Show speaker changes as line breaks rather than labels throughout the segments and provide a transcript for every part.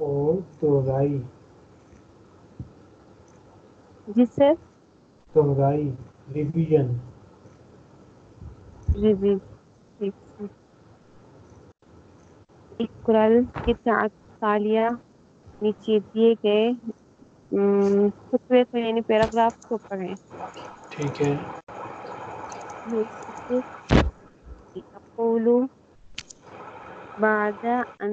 और तुरई
जी
सर तुरई रिवीजन
रिवीजन कुरान की तालिया नीचे दिए गए। खुतबे को यानी पैराग्राफ को पढ़ें।
ठीक है।
अपोलो बाद अन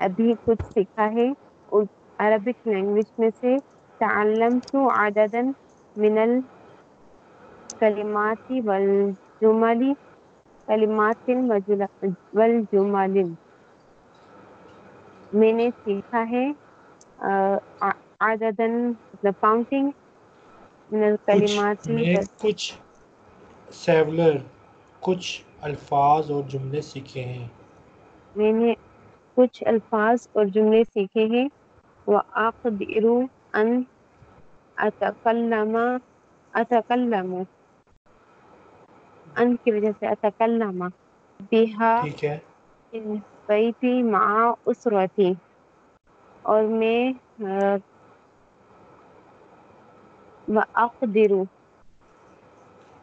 अभी कुछ सीखा है अरबिक लैंग्वेज में से तअल्लमतु अददन मिनल कलिमाति वल जुमली कलिमातिन वल जुमलिन। मैंने सीखा है आ- आददन मतलब काउंटिंग मिनल कलिमाति
कुछ सेवलर कुछ अल्फाज और जुमले सीखे हैं।
मैंने कुछ अल्फाज और जुमले सीखे हैं। व अक़दिरु अन अतकल्लमा अतकल्लमु। अन की वजह से अतकल्लमा। बिहा
ठीक है।
बैती मा उसरती। और मैं व अक़दिरु।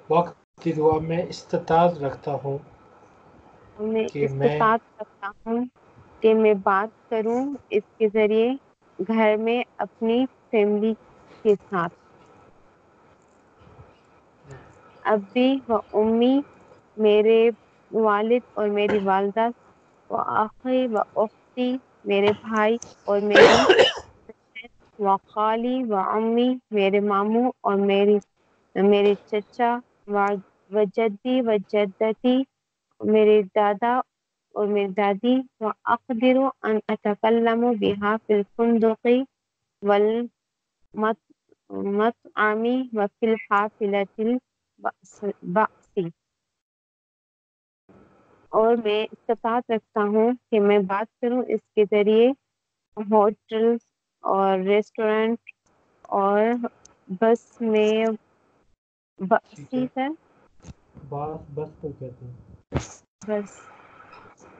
वक्त दुआ में इस्तात रखता हूँ
मैं- इस्तात रखता हूँ। कि मैं बात करूँ इसके ज़रिए घर में अपनी फैमिली के साथ। अब्बी व उम्मी मेरे वालिद और मेरी वालदा व आखी व उख्ती मेरे भाई और मेरी व खाली व अम्मी मेरे मामू और मेरी, मेरे चचा व जद्दी व जद्दती, मेरे दादा और मेरी दादी व अक़दिरु अन अतकल्लमु बिहा फिल फुंदुक़ी वल मत मतआमी व फिल हाफिलतिल बअसी और मैं इस्तात रखता हूँ कि मैं बात करूँ इसके ज़रिए होटल और रेस्टोरेंट और बस में
ठीक
बसी
है।
सर
बस बस को कहते हैं।
बस।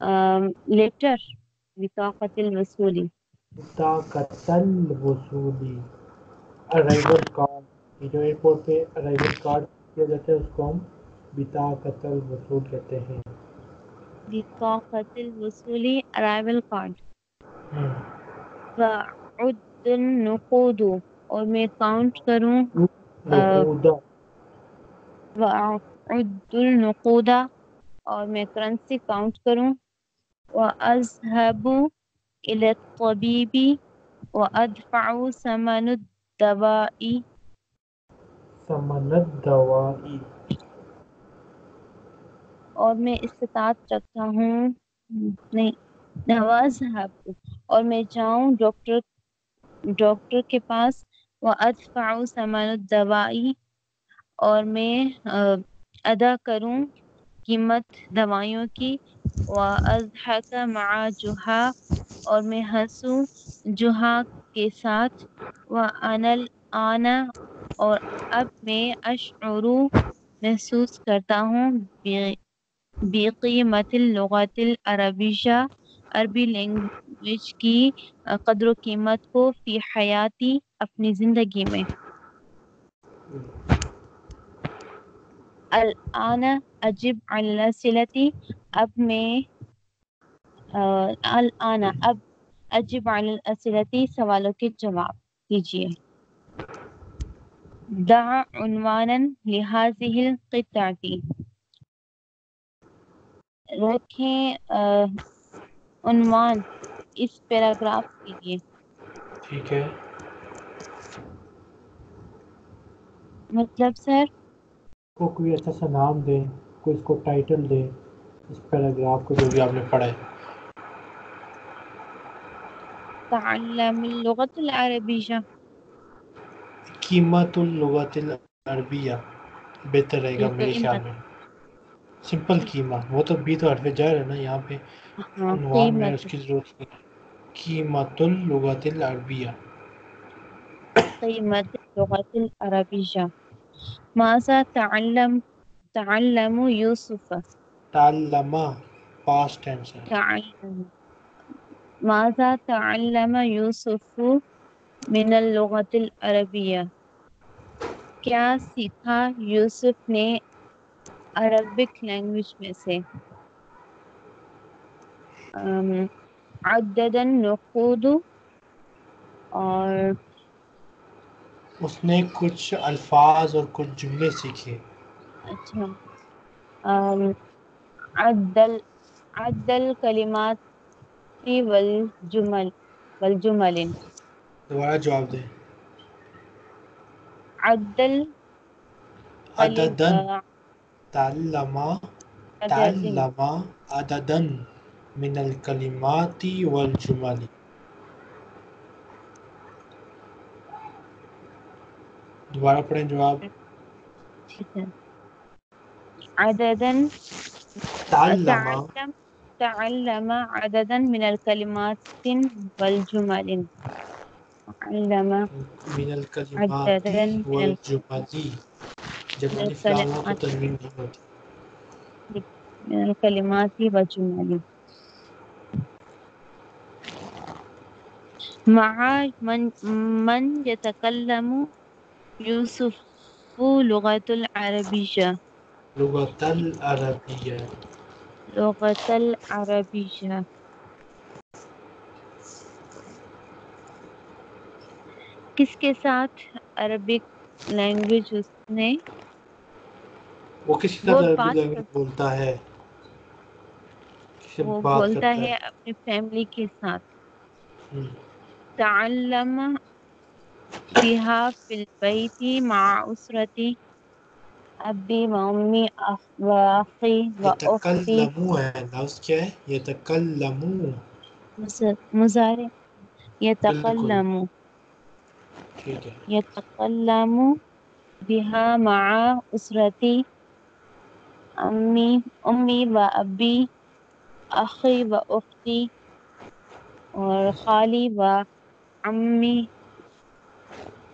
लेटर बिताक़तिल वसूली
ताकतल वसूली अराइवल कार्ड ये जो एयरपोर्ट पे अराइवल कार्ड किया जाता है उसको हम बिताकतल वसूल कहते हैं।
बिताक़तिल वसूली अराइवल कार्ड
हम्म,
वअुद्दुन और मैं काउंट करूँ
नकूदा
वअुद्दुल नुक़ूदा और मैं करेंसी काउंट करूँ वअज़हबु इला तबीबी वअदफ़अु समनुद दवाई
समनत दवाई
और मैं इस्तात रखता हूँ नहीं नवाज़ और मैं जाऊँ डॉक्टर डॉक्टर के पास व अदफ़ाऊ समनुद दवाई और मैं अदा करूँ कीमत दवाइयों की। व अज़हक मआ जुहा, और मैं हंसूं जुहा के साथ। व अनल आना, और अब मैं अशउरु महसूस करता हूँ। बेकीमतिल लुगतिल अरबिया अरबी लैंग्वेज की कद्र कीमत को फ़ी हयाती अपनी ज़िंदगी में। अल आना अजिब अलसिलती अब मैं अ, अल आना अब अजिब अलसिलती सवालों के जवाब दीजिए। दा उन्वानन लिहाजिहिल क़ित्ताती रखें उन्वान इस पैराग्राफ के लिए।
ठीक है।
मतलब सर?
को कोई अच्छा सा नाम दें कोई इसको टाइटल दे इस पैराग्राफ को जो भी आपने पढ़ा है। बेहतर रहेगा मेरे ख्याल में। सिंपल कीमा वो तो बी तो हरफ जर है ना यहाँ पे
हाँ
में उसकी ज़रूरत नहीं कीमतुल लुगतिल
माज़ा तअल्लम तअल्लमु यूसुफ
ताल्लमा पास्ट टेंस है
तअल्लम माज़ा तअल्लम यूसुफ मिनल लुगतिल अरबिया क्या सीखा यूसुफ ने अरबिक लैंग्वेज में से अम, अद्ददन और
उसने कुछ अल्फाज और कुछ जुमले सीखे।
अच्छा। अम, अद्दल अद्दल कलिमात वल जुमल वल जुमलिन।
दोबारा जवाब दें।
कलिम
अददन ताल्लमा ताल्लमा अददन मिनल कलिमाती वल जुमली दोबारा पढ़ें जवाब।
ठीक है। अददन
ताल्लमा।
तअल्लम तअल्लम अददन मिनल कलिमातिन वल जुमलिन। तअल्लम
मिनल कलिमाती
अददन
वल
मिनल
जुमली। जब
मिनल
अलिफ लाम
यूसुफ लुगतुल अरबिया
लुगतल अरबिया
लुगतल अरबिया किसके साथ अरबिक लैंग्वेज उसने
वो किसी तरह अरबी लैंग्वेज बोलता है
वो बोलता है अपनी फैमिली के साथ
हम्म,
तअल्लम बिहा फिल बैती मा उसरती अबी व उम्मी अख- व अखी व उख्ती
यतकल्लमू है लफ्ज क्या है यतकल्लमू
मुस- मुजारे
बिल्कुल
यतकल्लमु
ठीक है
यतकल्लमु बिहा मा उसरती अम्मी उम्मी व अबी अखी व उख्ती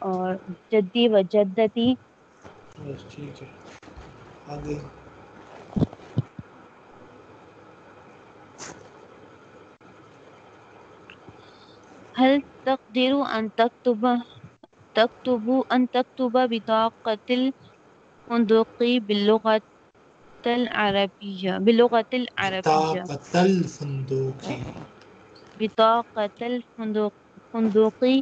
और खाली व अम्मी और जद्दी व जद्दती
बस ठीक है आगे
हल तकदिरु अन तक्तुब तक्तुबु अन तक्तुबा बिताक़तिल फुंदुकी बिल्लुगतिल अरबिया बिल्लुगतिल अरबिया
ताकतल फंदूकी
बिताक़तिल फुंदुक फुंदुकी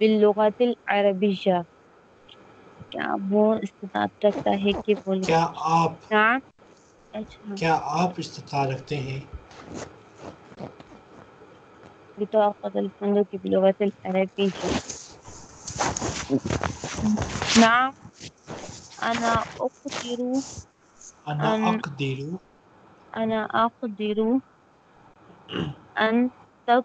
बिल्लुगतिल अरबिया क्या वो इस्तात रखता है कि बोले
क्या आप
नाम अच्छा।
क्या आप इस्तिता रखते हैं?
बिताक़तिल फुंदुकी बिल्लुगतिल अरबिया नाम अना उक़दिरु
अना
अन
अकदिरु
अना अक़दिरु अन तक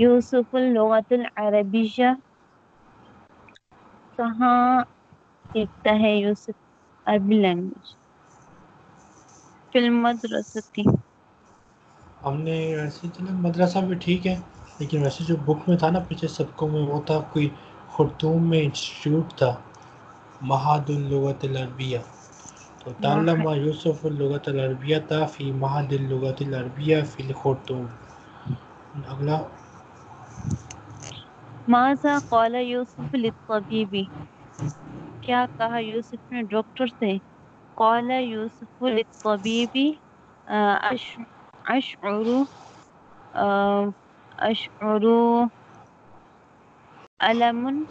यूसुफ लुगतुलरबिया कहाँ सीखता है यूसुफ? अरबी लैंग्वेज फ़िल्म मदरसती
हमने वैसे चलो तो मदरसा भी ठीक है लेकिन वैसे जो बुक में था ना पीछे सबको में वो था कोई खुरतूम में इंस्टीट्यूट था महादुल्लुगतलरबिया तो तालमा यूसुफ लुगतलरबिया था फ़ी महादुल्लुगतलरबिया फ़िल खुरतूम। अगला
माजा कौला यूसुफ लित्तबीबी। क्या कहा यूसुफ ने? डॉक्टर से कौला यूसुफ लित्तबीबी अश अशरु अशउरु अलमुन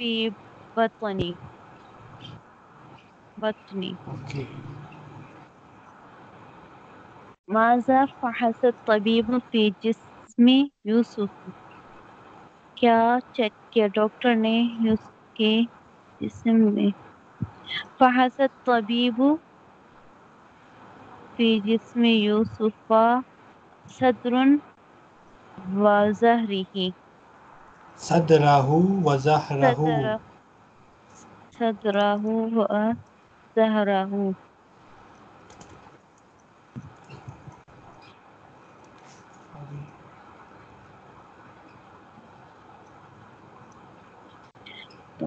फ़ी बतनी। बतनी। माजा फहस तबीब फ़ी जिस्म यूसुफ। क्या चेक किया? डॉक्टर ने यूसुफ के जिस्म में फहस तबीब फ़ी जिस्म यूसुफ सदरुन व ज़हरिही
सदराहु व ज़हरहु
सदर सदरहु व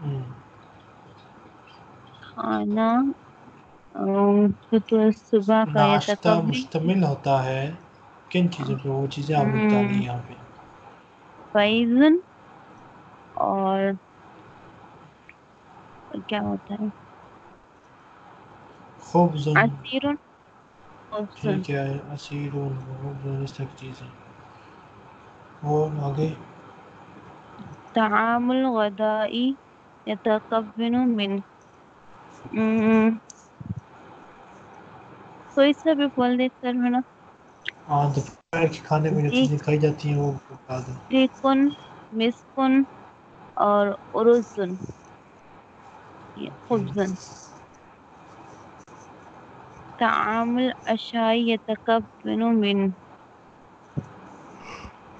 हम्म,
खाना अम, फतूर सुबह का
नाश्ता
यतकवन
मुश्तमिल होता है किन चीज़ों पे वो चीज़ें आप बता
हम्म।
रही यहाँ पे
फैजन और और क्या होता है
खुब्ज़ुन
असीरुन खुब्ज़ुन
ठीक है असीरुन खुब्ज़ुन इस तक चीज़ें और आगे।
तामुल गदाई यतकवन मिन। हम्म, कोई सा भी बोल दे सर है ना
हाँ दोपहर के खाने में जो चीज़ें खाई जाती हैं वो बता दो।
टिकुन मिस्कुन और उरुजुन। खुब्ज़ुन तामुल अशाई यतकवन मिन।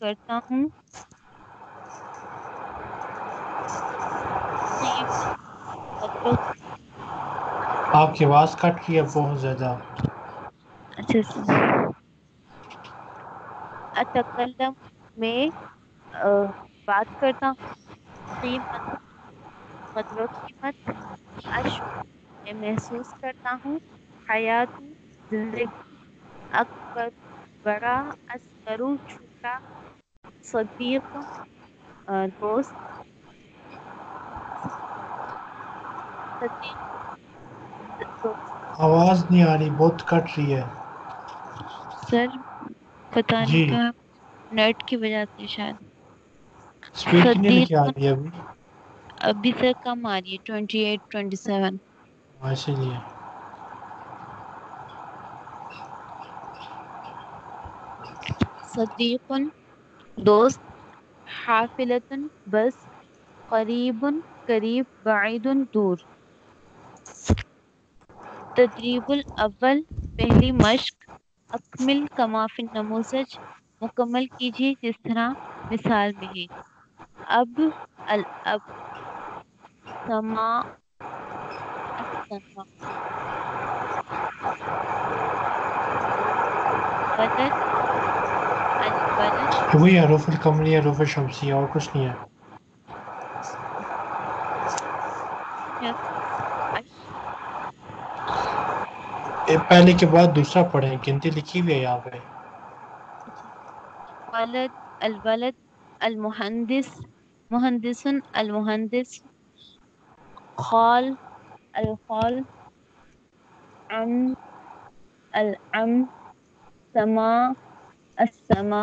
करता हूँ।
आपकी आवाज़ कट रही है बहुत ज़्यादा।
अच्छे से अतकल्लम में अ, बात करता हूँ। कीमत कदर कीमत अश में महसूस करता हूँ। हयात ज़िंदगी अकबर बड़ा असकरू छोटा अ, दोस्त
आवाज़ नहीं आ रही बहुत कट रही है।
सर पता नहीं क्या नेट की वजह से शायद।
आ रही है अभी?
अभी से कम आ रही है ट्वेंटी एट ट्वेंटी सेवन
हाँ, इसीलिए।
सदीकुन दोस्त। हाफिलतन बस, करीबुन करीब बाइदुन दूर। तदरीबुल अव्वल, पहली मश्क, अकमिल कमाफिन नमूजज मुकम्मल कीजिए जिस तरह मिसाल में है। अब अल, अब समा असमा है
वही हरूफ कमरी हरूफ शमसी और कुछ नहीं है पहले के बाद दूसरा पढ़ें गिनती लिखी हुई है यहाँ पे।
वालद अल वालद अल मुहंदिस मुहंदिसन अल मुहंदिस खाल अल खाल अम अल अम समा असमा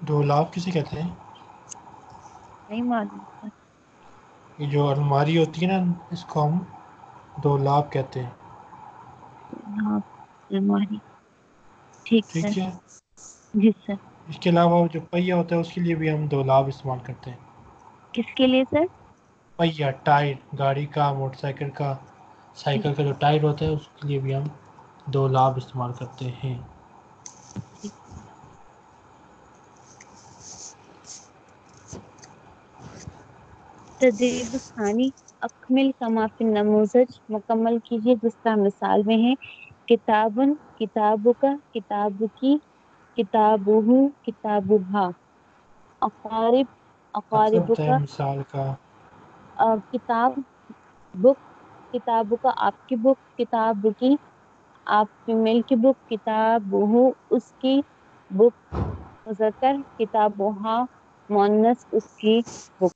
दो लाभ किसे कहते हैं
नहीं मालूम
ये जो अलमारी होती है ना इसको हम दो लाभ कहते हैं
हाँ अलमारी ठीक
ठीक
है
है
जी सर
इसके अलावा जो पहिया होता है उसके लिए भी हम दो लाभ इस्तेमाल करते हैं।
किसके लिए सर?
पहिया टायर गाड़ी का मोटरसाइकिल का साइकिल का जो टायर होता है उसके लिए भी हम दो लाभ इस्तेमाल करते हैं।
तदरीब खानी अकमिल कमाफिन नमूजज मुकम्मल कीजिए जिस तरह मिसाल में है किताबन किताबों का किताब की किताबुहु किताबुहा अकारिब अकारिबु का
मिसाल का।
किताब बुक किताबु का आपकी बुक किताब की आप फीमेल की बुक किताबुहु उसकी बुक मुजक्कर किताबुहा मुअन्नस उसकी बुक।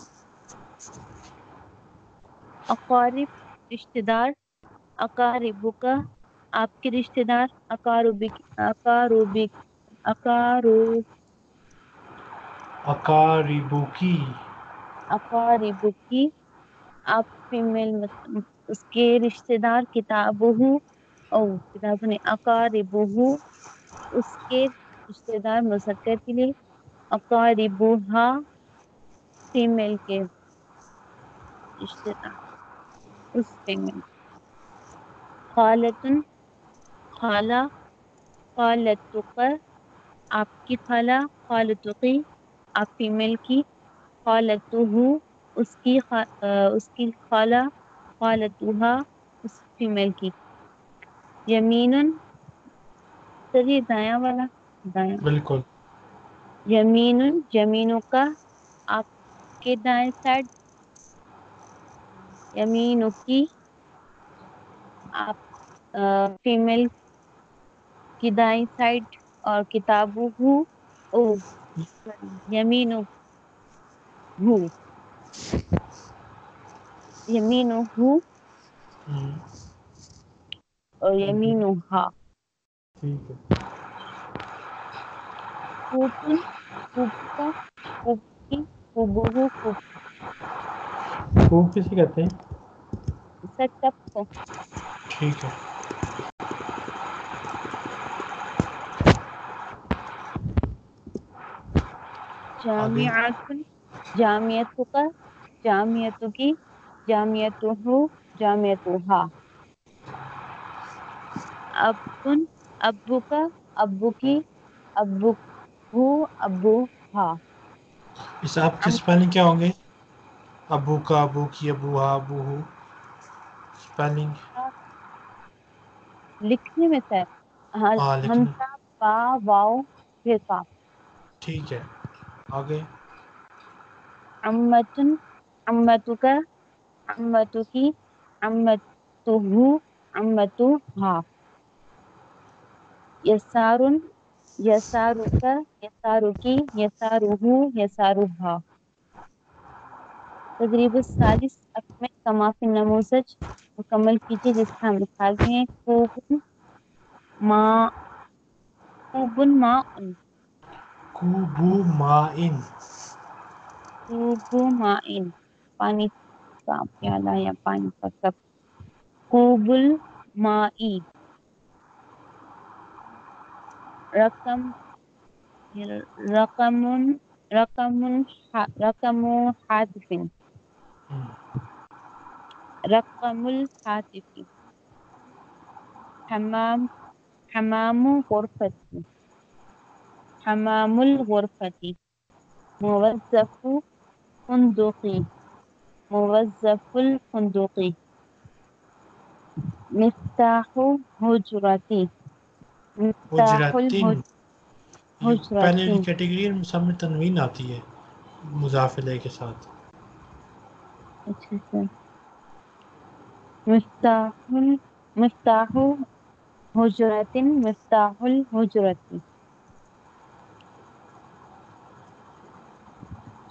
अकारिब रिश्तेदार अकारिबुका आपके रिश्तेदार अकारुबिक अकारुबिक अकारु।
अकारिबू की
अकारिबुकी। आप फीमेल उसके रिश्तेदार किताबुहु ओ किताब ने अकारिबुहु उसके रिश्तेदार मुजक्कर के लिए अकारिबुहा फीमेल के रिश्तेदार। उस फीमेल खालतुन खाला खालतुका आपकी खाला खालतुकी आप फीमेल की खालतुहु उसकी खा, उसकी खाला खालतुहा उस फीमेल की यमीनन सर ये दाया वाला दाया।
बिल्कुल।
यमीनुन जमीनों का आपके दाएँ साइड। यमीनों की आप आ, फीमेल की दाएँ साइड। और किताबों हु ओ यमीनो हु यमीनो हु और यमीनो हा
ठीक है।
कूपुन कूपुका कूपी कुबुहु कुप
खूब किसे कहते हैं? ठीक है।
जामियातुन जामियतुका जामियतुकी जामियतुहु जामियतुहा अब्बुन अब्बुका अब्बुकी अब्बुहु अब्बुहा
इस आपके स्पेलिंग क्या होंगे? अबू का अबू की अबू हा अबू हु। स्पेलिंग
लिखने में सर हाँ। हमसा बा वाओ फिर
ठीक है। आगे।
अम्मतुन, अम्मतुका, अम्मतुकी, अम्मतुहु, अम्मतुहा। यसारुन, यसारुका, यसारुकी, यसारुहु, यसारुहा। तदरीब सालिस अकमल कमाफी नमूसज मुकम्मल कीजिए, जिसका मिसाल में है, खूबुन मा, खूबुन माउन।
कुबू माइन
खूबु माइन पानी का प्याला या पानी का कप खूबुल माई रकम रकमुन रकमुन रकमु हातिफिन रकमुल हातिफी हमाम हमामु गुरफती गुरफती मुवज़्ज़फु फुंदुकी मुवज़्ज़फ़ुल फुंदूकी मिफ्ताहु हुजरती मिफ्ताहुल
हुजरातिन ये पहले
हुजरतिन
कैटेगरी में सब में तनवीन आती है मुजाफिले के साथ
अच्छा अच्छा मिफ्ताहुल मिफ्ताहु हुजरतिन मिफ्ताहुल हुजरती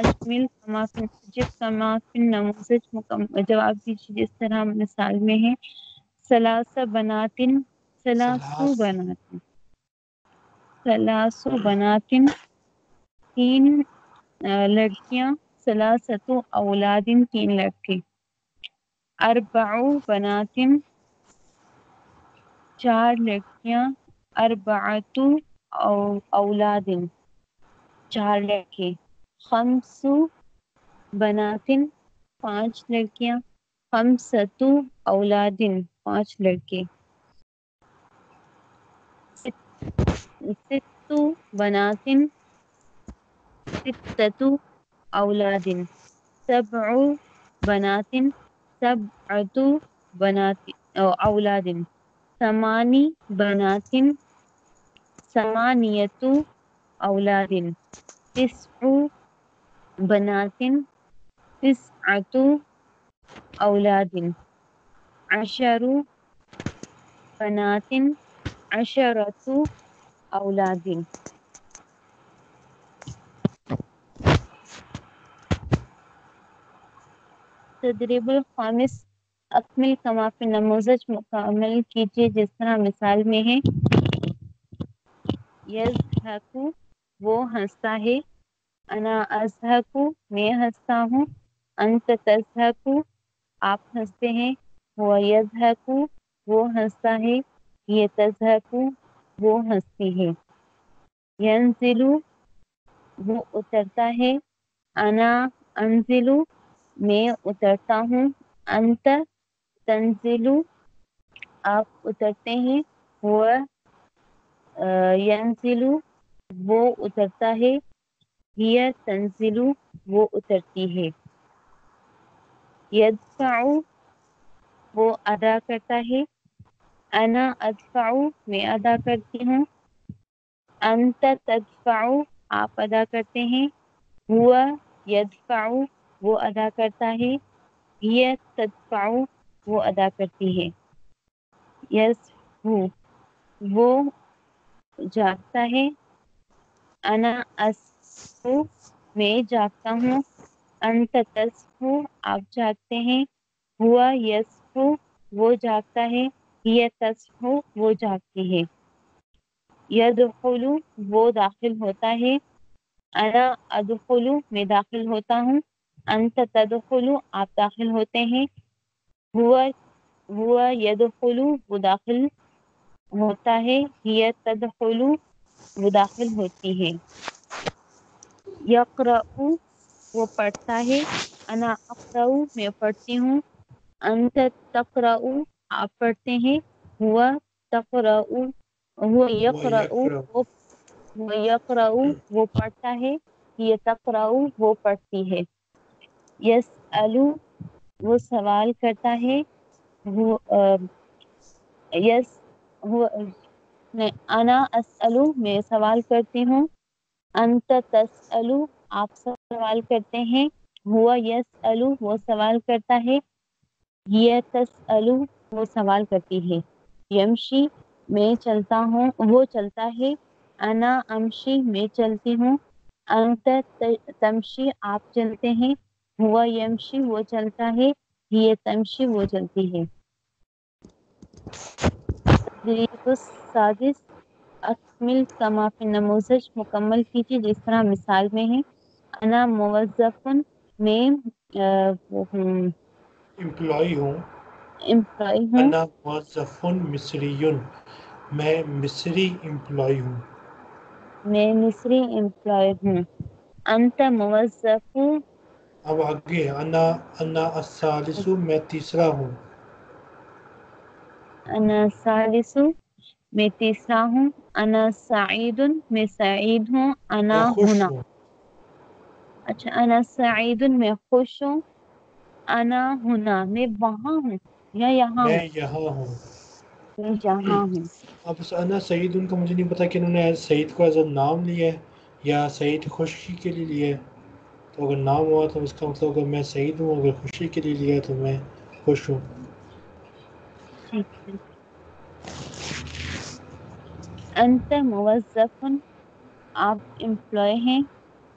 अजमिल कमा फिल जिस कमा फिल नमूजज मुकम्मल जवाब दीजिए जिस तरह मिसाल में है सलासा बनातिन सलासु बनातिन। सलासु बनातिन। तीन लड़कियाँ सलासतु औलादिन तीन लड़के। अरबाउ बनातिन। चार लड़कियाँ अरबातु औलादिन। चार लड़के। खमसु बनातिन। पाँच लड़कियाँ खमसतु औलादिन। पाँच लड़के। सित्तु बनातिन सित्ततु औलादिन। सबउ बनातिन बनाति औलादिन। समानी बनातिन समानियतु औलादिन। तिस्उ बनातिन औलादिन। अशरु बनातिन अशरतु औलादिन तदरीबुल खामिस अकमिल कमाफी नमोजज मुकम्मल कीजिए जिस तरह मिसाल में है यजहकु वो हंसता है अना अजहकु मैं हंसता हूँ अंत तजहकु आप हँसते हैं यजहकु वो हंसता है, ये तजहकु वो हंसती है। यंजिलु, वो उतरता है, अना अंजिलु, मैं उतरता हूँ, अंत तंजिलु, आप उतरते हैं वह यंजिलु, वो उतरता है, हिय तंजिलु, वो उतरती है। यदफाउ वो अदा करता है। अना अदफाउ, मैं अदा करती हूँ। अंत तदफाउ, आप अदा करते हैं। हुआ यदफाउ, वो अदा करता है। हिय तदफाउ, वो अदा करती है। यस्फु वो जागता है। अना असफु, मैं जागता हूँ। अंत तस्फु, आप जागते हैं। हुआ यस्फु वो जागता है हिय तस्फु वो जागती है। यदखुलु, वो दाखिल होता है। अना अदखुलु, मैं दाखिल होता हूँ। अंत तदखुलु, आप दाखिल होते हैं। हुआ हुआ यदखुलु, वो दाखिल होता है। हिय तदखुलु, वो दाखिल होती है। यक़रउ वो पढ़ता है। अना अक़रउ मैं पढ़ती हूँ। अंत तक़रउ आप पढ़ते हैं हुआ तक़रउ हुआ यक़रउ वो हुआ यक़रउ वो पढ़ता है ये तक़रउ वो पढ़ती है। यसअलु वो सवाल करता है वो यस हुआ अना असअलु मैं सवाल करती हूँ। अंत तसअलु आप सवाल करते हैं हुआ यस अलू वो सवाल करता है ये तसअलु वो सवाल करती है, यमशी मैं चलता हूँ, वो चलता है अना अमशी मैं चलती हूँ अंत तमशी आप चलते हैं, हुआ यमशी वो चलता है ये तमशी वो चलती है। सादिस अकमिल कमा फिन मुकम्मल कीजिए, जिस तरह मिसाल में है अना मुवज़्ज़फ़ुन मैं
एम्प्लॉय हूँ।
एम्प्लॉय हूँ।
अना मुवज़्ज़फ़ुन मिस्रियुन। मैं मिस्री एम्प्लॉय हूँ।
मैं मिस्री एम्प्लॉय हूँ। अंत मुवज़्ज़फ़ु
अब आगे अना अना असालिसु मैं तीसरा हूँ।
अना सालिसु मैं तीसरा हूँ। अना सईदुन मैं सईद हूँ। अना हुना। अच्छा अना सईदुन मैं खुश हूँ। अना हुना मैं वहाँ हूँ या यहाँ
मैं यहाँ हूँ।
मैं हूँ।
अब अना सईद उनका मुझे नहीं पता कि उन्होंने सईद को एज अ नाम लिया है या सईद खुशी के लिए लिया है। तो अगर नाम हुआ तो इसका मतलब अगर मैं सईद हूँ अगर खुशी के लिए लिया तो मैं खुश हूँ।
अंत मुवज़्ज़फ़ुन आप एम्प्लॉय हैं?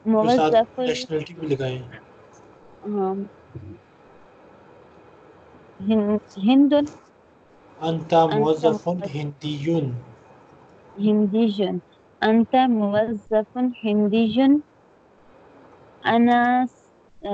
फिर नेशनलिटी भी लगाएँ
हाँ। हिं- हिंदुन
अंता
अंत
मुवज़्ज़फ़ुन हिंदियुन
हिंदीजुन अंत मुवज़्ज़फ़ुन हिंदीजुन अना अ,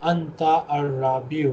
अंता अर्राबियु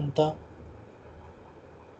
अंता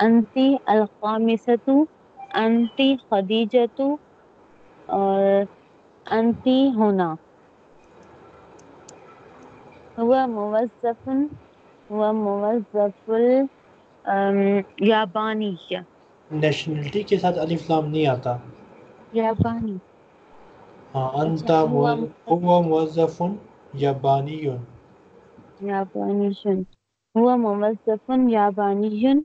अंती अलकामिसतु अंती खदीजतु और अंती होना हुआ मुवज़फ़न हुआ मुवज़फ़ुल याबानी
नेशनलिटी के साथ अलिफ लाम नहीं आता
याबानी
हाँ अंता
हुआ
मुवज़फ़ुन याबानीयुन
याबानीयुन हुआ मुवज़फ़ुन याबानीयुन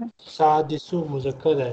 है
सादिसु मुज़क्कर है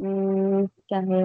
हम्म, क्या है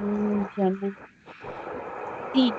हम्म, जन्म तीन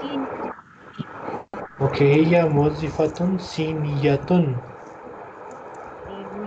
तीन
ओके या मुवज़्ज़िफ़तुन सीनियतुन
तीन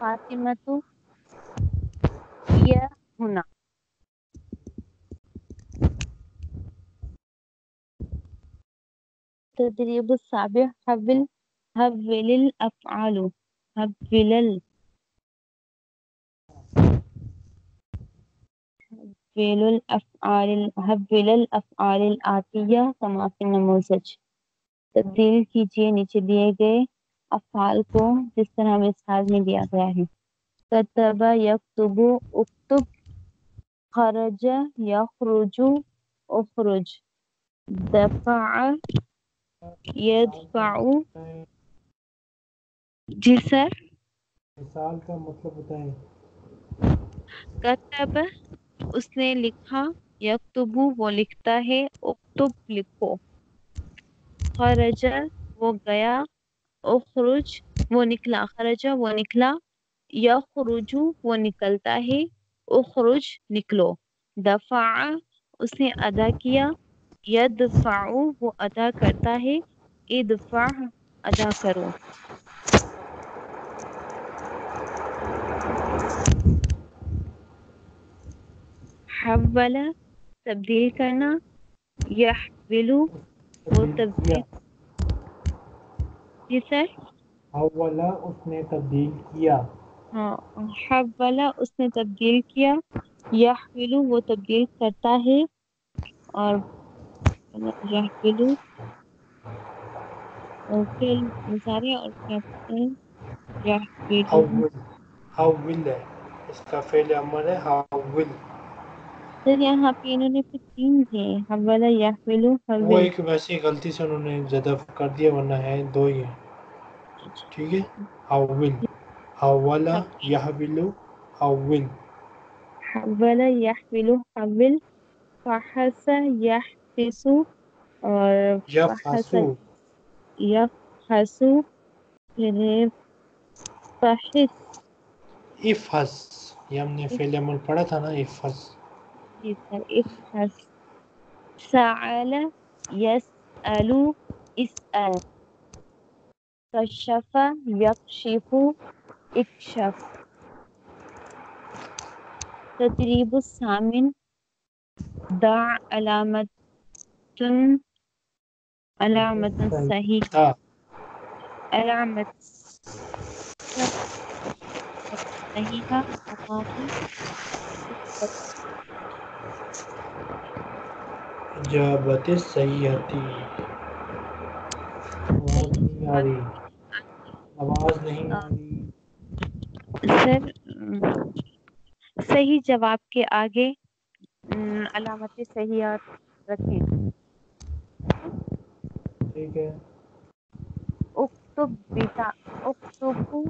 फातिमा तो यह हुना तदरीब साबिह हविल हविलिल अफआलु हविलल हविल अफआल हविल अफआल आतिया समाफिल नमोसज तब्दील कीजिए नीचे दिए गए अफ़ाल को जिस तरह हमें मिसाल में दिया गया है। कतबा यकतुबु उक्तुब खरज यखरुजु उखरुज। दफ़ा यदफाउ। जी सर।
मिसाल का मतलब बताएँ।
कतब उसने लिखा यकतुबु वो लिखता है उक्तुब लिखो। खरज वो गया उखरुज वो निकला खरजा वो निकला। यखरुजु, वो निकलता है। उखरुज निकलो। दफ़ा, उसने अदा किया। यदफाउ वो अदा करता है। इदफा, अदा करो। हवला तब्दील करना। यहविलु, वो तब्दील जी सर?
हवला उसने तब्दील किया।
हाँ हवला उसने तब्दील किया। यहविलु वो तब्दील करता है और यहविलु फिर मुजारे और क्या कहते हैं? यहविलु।
हविल हविल इसका फेल अमर है हविल
सर यहाँ पे इन्होंने फिर तीन थे हवला यहविलु
वो एक वैसी गलती से उन्होंने ज़्यादा कर दिया वरना है दो ही है। ठीक है? हविल हवला यहविलु हविल
हवला यहविलु हविल फहसा यहफिसु और
यफहसु
यफहसु फिर फहिस
इफहस ये हमने फेल पढ़ा था ना इफहस
जी सर इफहस सअल यसअलु इसअल कशफ यकशिफु इकशफ तदरीब सामिन दा अलामतन अलामतन सही
था
अलामत सही है अमामी
इजाबत सही आती आवाज़ नहीं आ रही। आवाज़ नहीं आ रही।
सर सही जवाब के आगे अलामत सही रखें।
ठीक है।
उक्तुब बिता उक्तुबु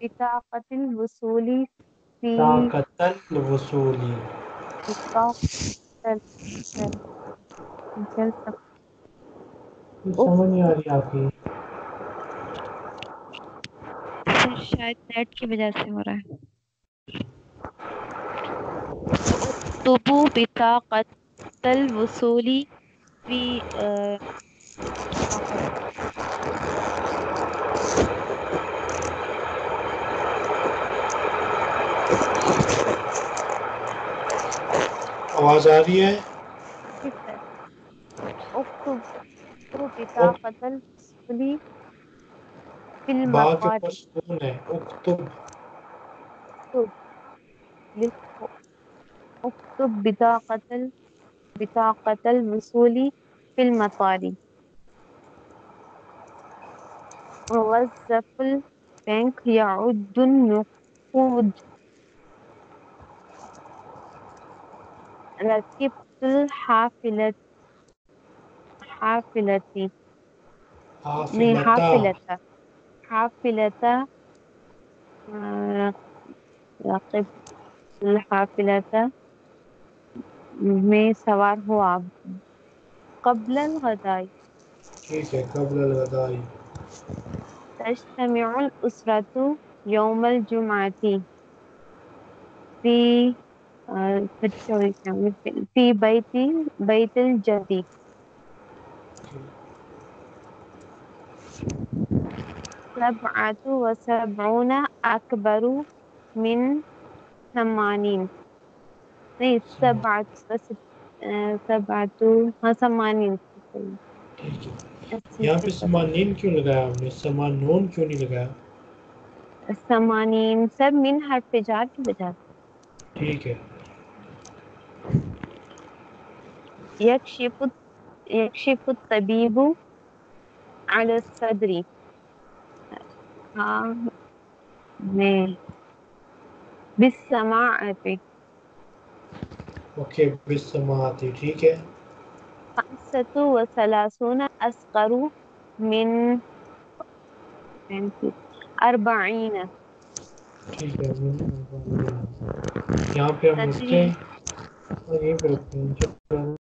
बिताकतिल वसूली फ़ी।
ताकतल वसूली। समझ नहीं आ रही आपकी
सर शायद नेट की वजह से हो रहा है उक्तुबु बिताकतिल वसूली फ़ी अ,
आवाज़ आ रही है
ठीक है उक्तुबु बिताकतिल वसूली फिल
बा के
मकारिब
ऊपर सुकून है उक्तुब
लिखो उक्तुब बिताकतल बिताकतल वसूली फिल मतारी वज़फ़ुल बैंक नहीं
हाफिलता
हाफिलता हाफिलता अ, रकिबतुल हाफिलता में सवार हो आप कबल गदाई।
ठीक है कबल गदाई।
तजतमिउल उसरतु यौमल जुमाती। फ़ी समानीन। नहीं हाँ
यहाँ पे समानीन क्यों लगाया आपने? क्यों नहीं लगाया
समानीन सब मिन हर्फ की वजह
ठीक है।
यकशिफु यकशिफु तबीबु अला सदरी हाँ मैं बिस्समाअति
ओके बिस्समाती ठीक है
खमसतु व सलासूना अस्गरु मिन अरबाईन
ठीक है यहाँ पे हम रुकते हैं और यहीं पे रुकते हैं